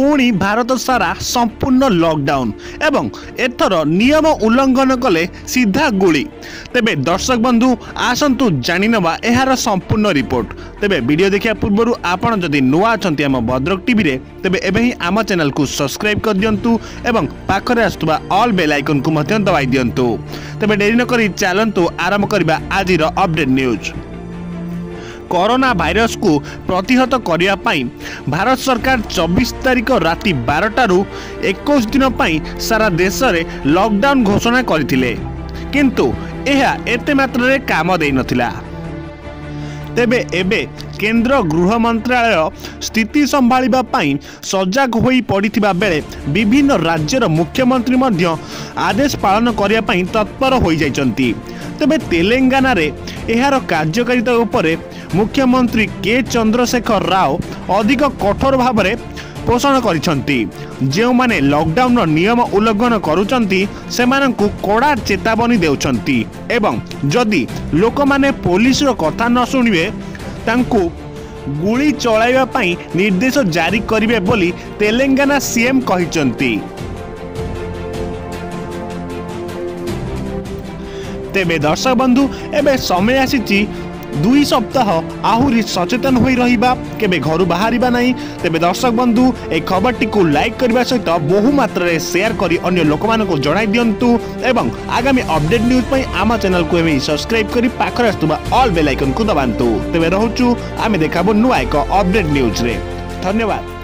ପୁଣି ଭାରତ ସାରା ସମ୍ପୂର୍ଣ୍ଣ ଲକଡାଉନ୍ ଏବଂ ଏଥର ନିୟମ ଉଲ୍ଲଙ୍ଘନ କଲେ ସିଧା ଗୁଳି। ତେବେ ଦର୍ଶକ ବନ୍ଧୁ ଆସନ୍ତୁ ଜାଣିନେବା ଏହାର ସମ୍ପୂର୍ଣ୍ଣ ରିପୋର୍ଟ ତେବେ ଭିଡ଼ିଓ ଦେଖିବା ପୂର୍ବରୁ ଆପଣ ଯଦି ନୂଆ ଅଛନ୍ତି ଆମ ଭଦ୍ରକ ଟିଭିରେ ତେବେ ଏବେ ହିଁ ଆମ ଚ୍ୟାନେଲକୁ ସବସ୍କ୍ରାଇବ୍ କରିଦିଅନ୍ତୁ ଏବଂ ପାଖରେ ଆସୁଥିବା ଅଲ୍ ବେଲ୍ ଆଇକନ୍କୁ ମଧ୍ୟ ଦବାଇ ଦିଅନ୍ତୁ। ତେବେ ଡେରି ନକରି ଚାଲନ୍ତୁ ଆରମ୍ଭ କରିବା ଆଜିର ଅପଡେଟ୍ ନ୍ୟୁଜ୍ କରୋନା ଭାଇରସକୁ ପ୍ରତିହତ କରିବା ପାଇଁ ଭାରତ ସରକାର ଚବିଶ ତାରିଖ ରାତି ବାରଟାରୁ ଏକୋଇଶ ଦିନ ପାଇଁ ସାରା ଦେଶରେ ଲକଡାଉନ୍ ଘୋଷଣା କରିଥିଲେ। କିନ୍ତୁ ଏହା ଏତେ ମାତ୍ରାରେ କାମ ଦେଇନଥିଲା ତେବେ ଏବେ କେନ୍ଦ୍ର ଗୃହ ମନ୍ତ୍ରାଳୟ ସ୍ଥିତି ସମ୍ଭାଳିବା ପାଇଁ ସଜାଗ ହୋଇ ପଡ଼ିଥିବା ବେଳେ ବିଭିନ୍ନ ରାଜ୍ୟର ମୁଖ୍ୟମନ୍ତ୍ରୀ ମଧ୍ୟ ଆଦେଶ ପାଳନ କରିବା ପାଇଁ ତତ୍ପର ହୋଇଯାଇଛନ୍ତି। ତେବେ ତେଲେଙ୍ଗାନାରେ ଏହାର କାର୍ଯ୍ୟକାରିତା ଉପରେ ମୁଖ୍ୟମନ୍ତ୍ରୀ କେ ଚନ୍ଦ୍ରଶେଖର ରାଓ ଅଧିକ କଠୋର ଭାବରେ ପୋଷଣ କରିଛନ୍ତି। ଯେଉଁମାନେ ଲକଡାଉନର ନିୟମ ଉଲ୍ଲଂଘନ କରୁଛନ୍ତି ସେମାନଙ୍କୁ କଡ଼ା ଚେତାବନୀ ଦେଉଛନ୍ତି ଏବଂ ଯଦି ଲୋକମାନେ ପୋଲିସର କଥା ନ ଶୁଣିବେ ତାଙ୍କୁ ଗୁଳି ଚଳାଇବା ପାଇଁ ନିର୍ଦ୍ଦେଶ ଜାରି କରିବେ ବୋଲି ତେଲେଙ୍ଗାନା ସିଏମ୍ କହିଛନ୍ତି। ତେବେ ଦର୍ଶକ ବନ୍ଧୁ ଏବେ ସମୟ ଆସିଛି দুই সপ্তাহ আহুরি সচেতন হয়ে রহবা কেবে ঘর বাহারা না তেমনি দর্শক বন্ধু এই খবরটি লাইক করা সহ বহু মাত্রায় সেয়ার করে অন্য লোক জনাই দিও এবং আগামী অপডেট নিউজ পাই আম চ্যানেল এমনি সবসক্রাইব করে পাখে আসুবা অল বেল আইকন কু দবাতু তেমনি রুচু আমি দেখাবো নূয়া এক অপডেট নিউজ রে ধন্যবাদ